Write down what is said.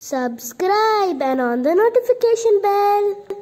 subscribe and on the notification bell.